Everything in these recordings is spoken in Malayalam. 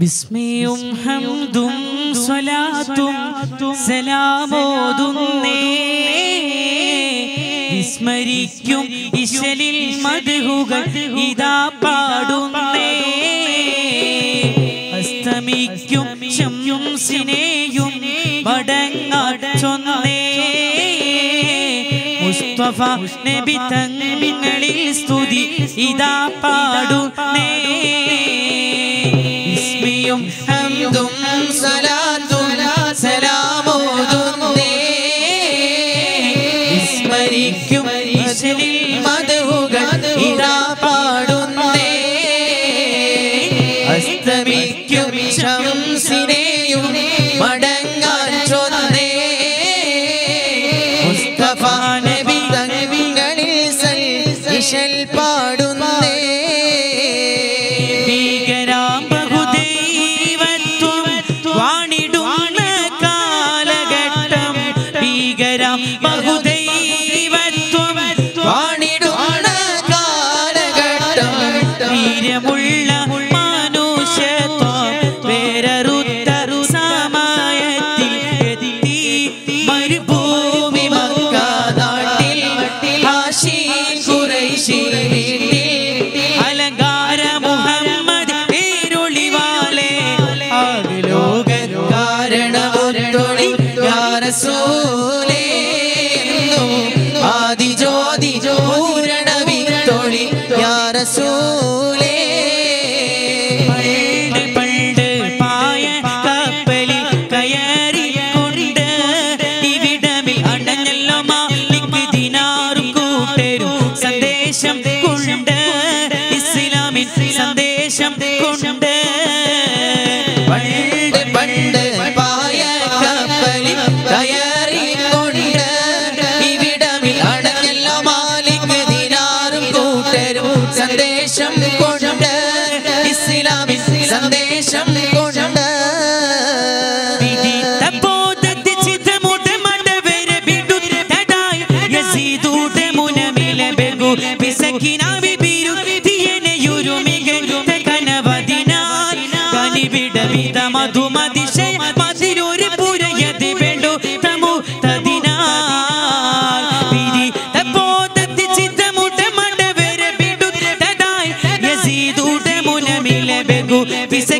ബിസ്മിയും ഹംദും സ്വലാത്തും സലാമോദുന്നേ വിസ്മരിക്കും ഇശലിൽ മധുഹുകൾ ഇതാ പാടുന്നേ. അസ്തമിക്കും ശംസിനെയും വടങ്ങാടൊന്നേ മുസ്തഫ നബി തങ്ങളിൽ സ്തുതി ഇതാ പാടുന്നേ. el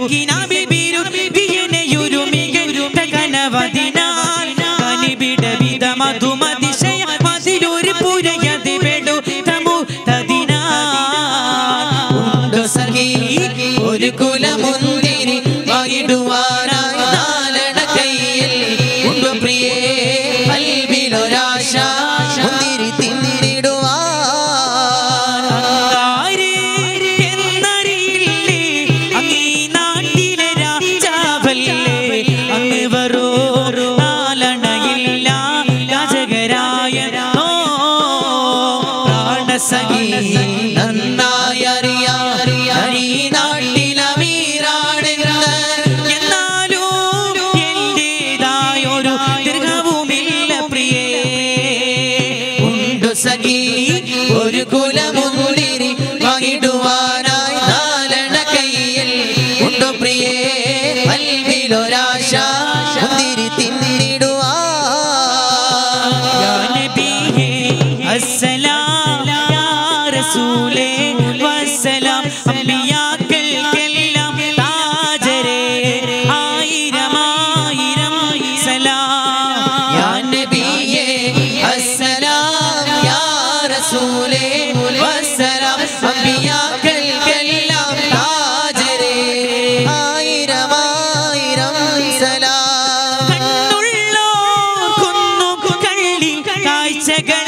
Ginabis. से गण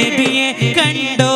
നബിയെ കണ്ടോ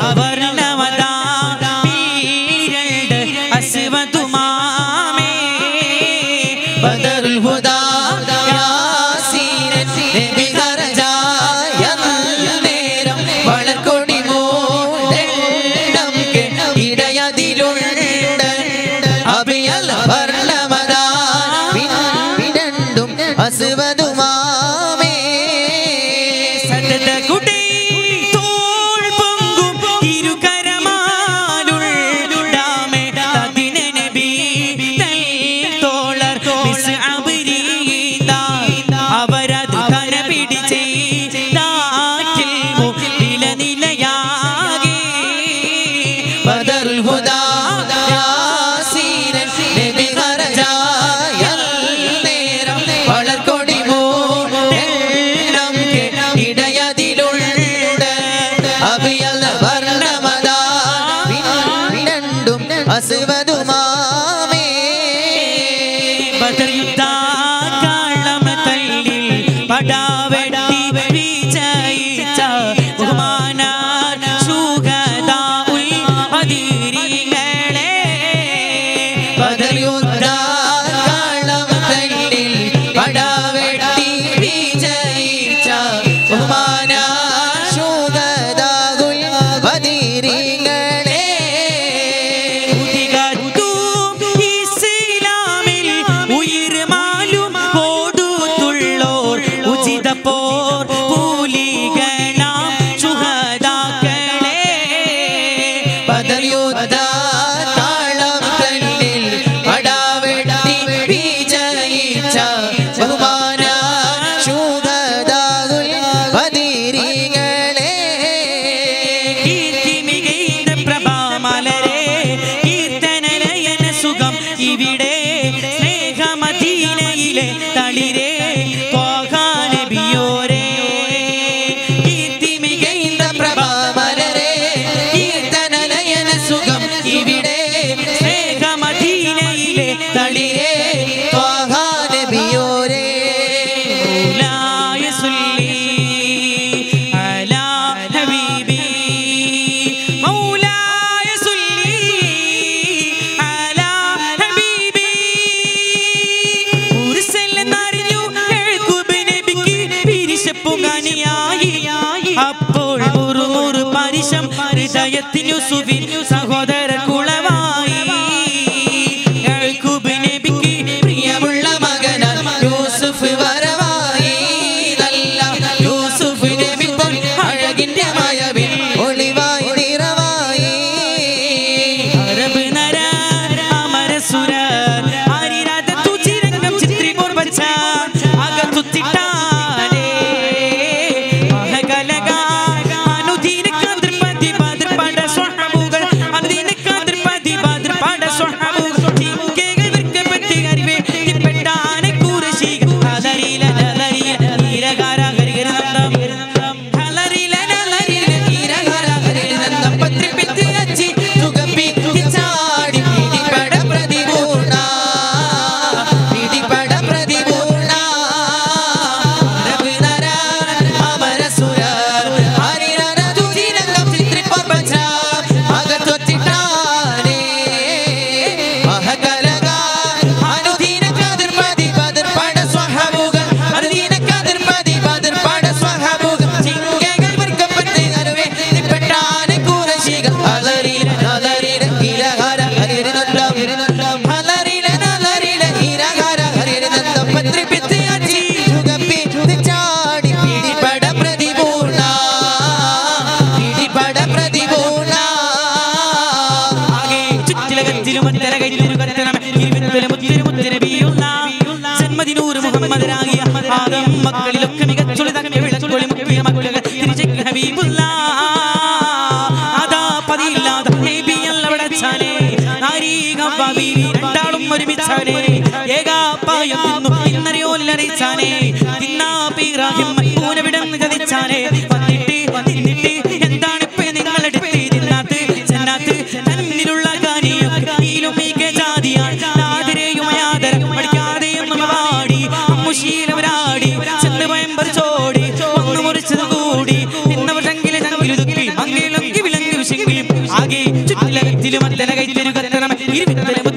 Love. ഇരിപ്പുകനിയായി അപ്പോൾ മുറുമുറു പരിശം ഹൃദയത്തിനു സുവിനു സഹോദര റസൂർ മുഹമ്മദരാകിയ ആദം മക്കളിലൊക്കെ മികച്ചുള്ള തന്നെ വിളക്കൊളി മുക്കിയ മക്കൾ തിരിച്ചു ഹബീബുല്ല. അതാ പതിയില്ലാതെ നബിയല്ലവിടെ ചാനേ നാരീകം ഭാവി രണ്ടാളും ഒരുമിച്ചാനേ ഏകാപ്പായം ഇന്നറിയോല്ലറിച്ചാനേ തിന്നാ. പീറാഹിം മൈമൂനവിടം ചതിച്ചാനേ you even